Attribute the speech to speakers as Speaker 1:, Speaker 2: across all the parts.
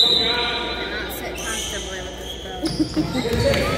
Speaker 1: Cannot sit comfortably with this belt.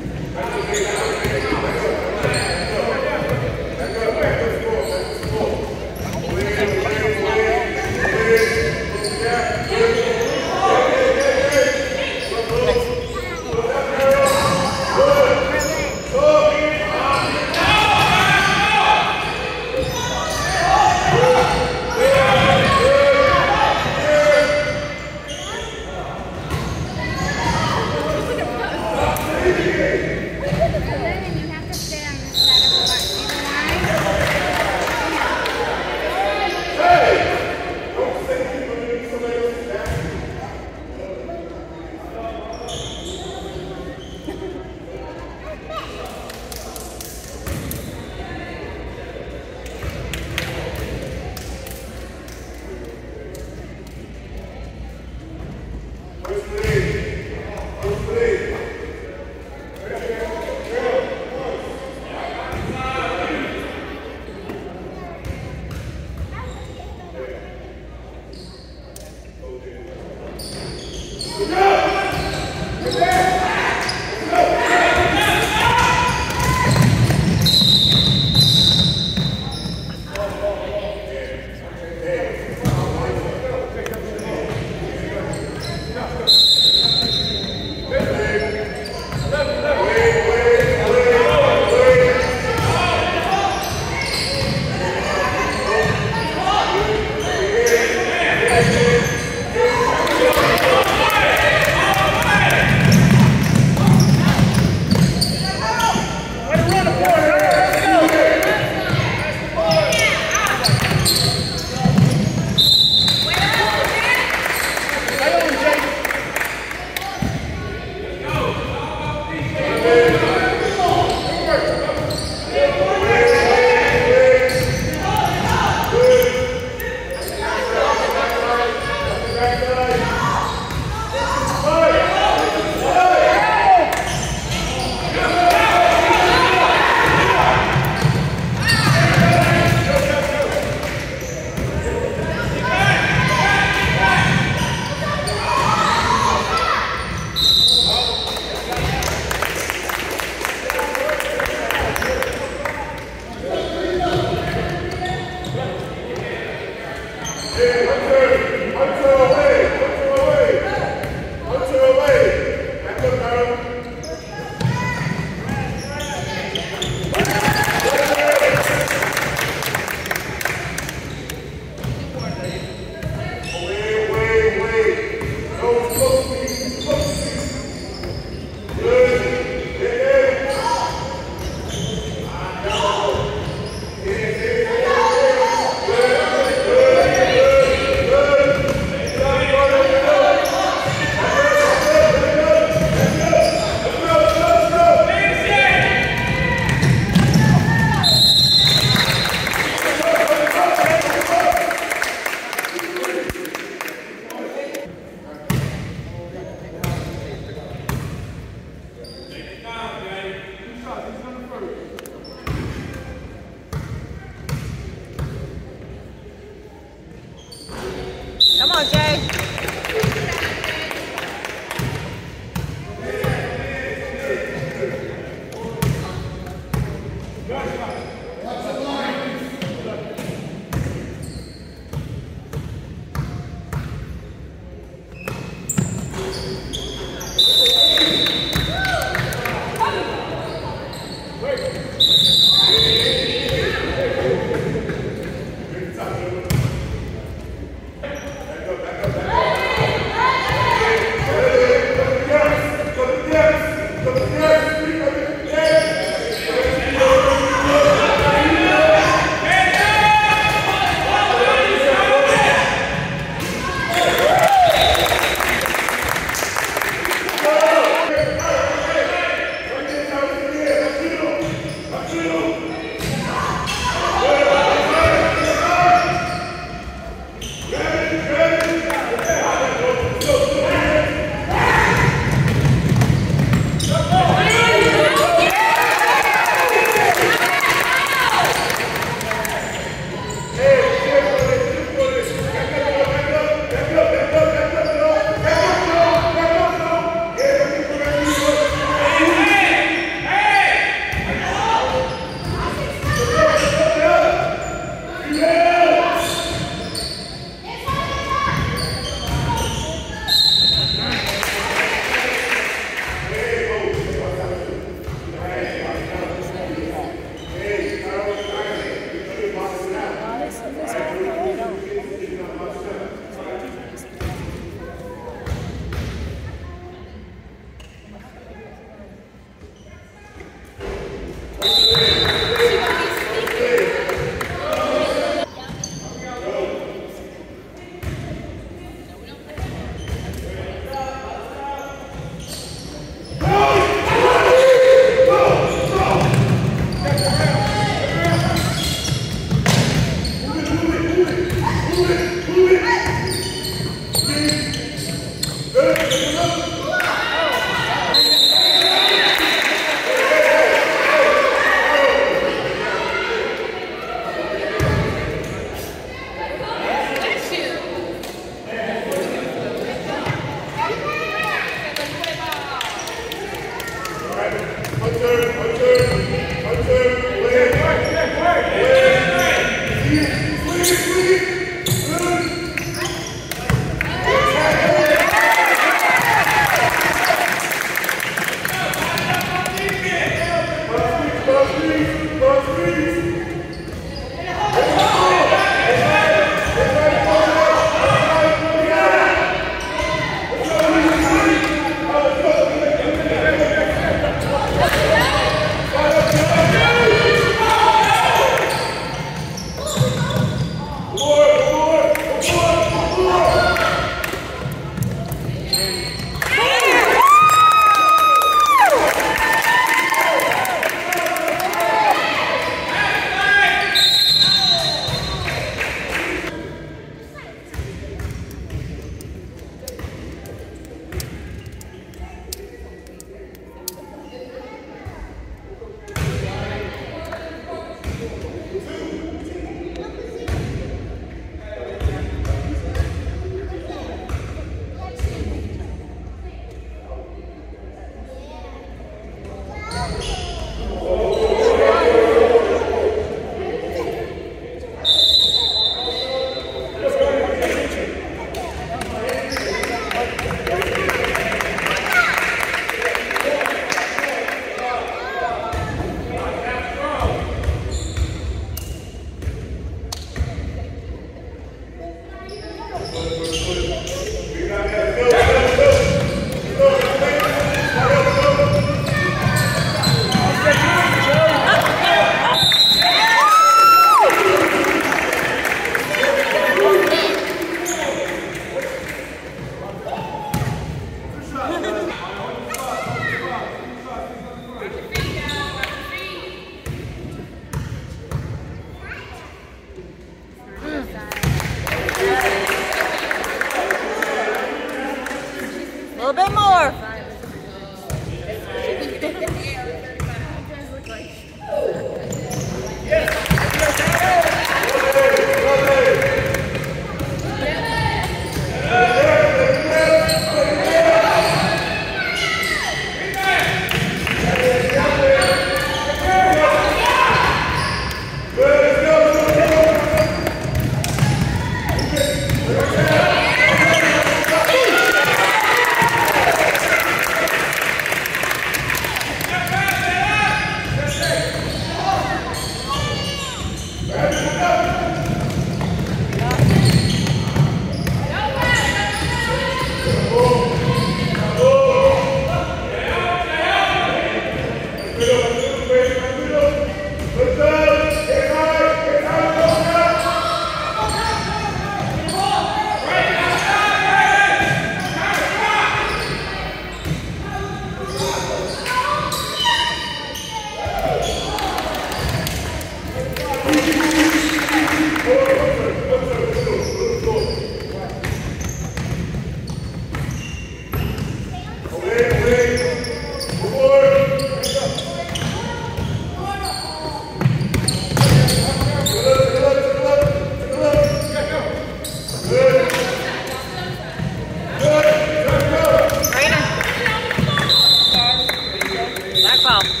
Speaker 1: foul.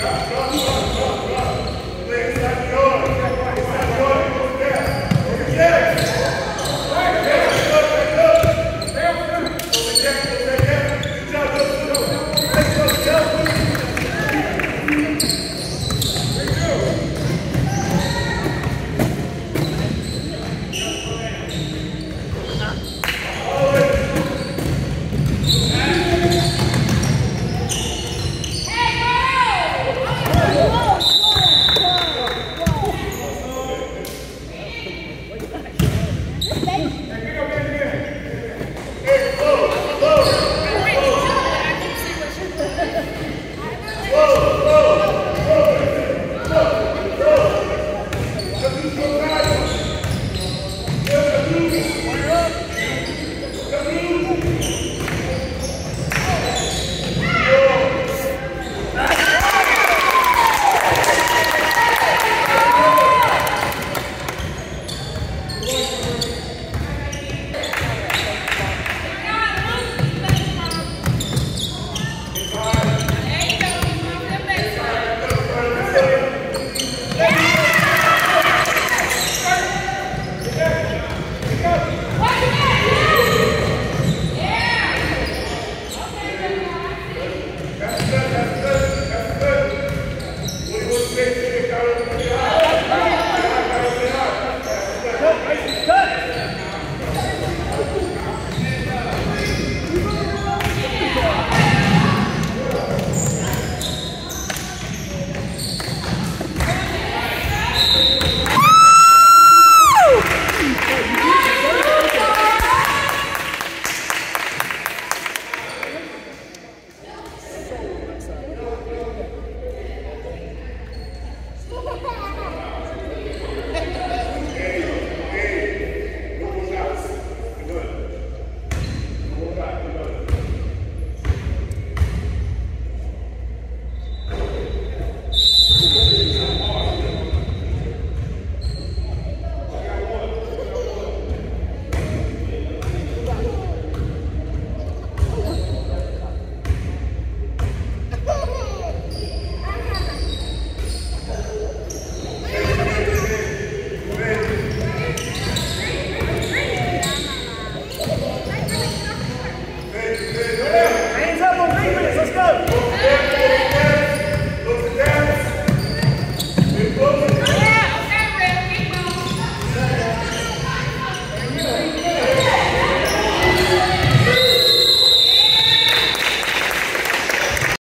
Speaker 2: Hey, girl!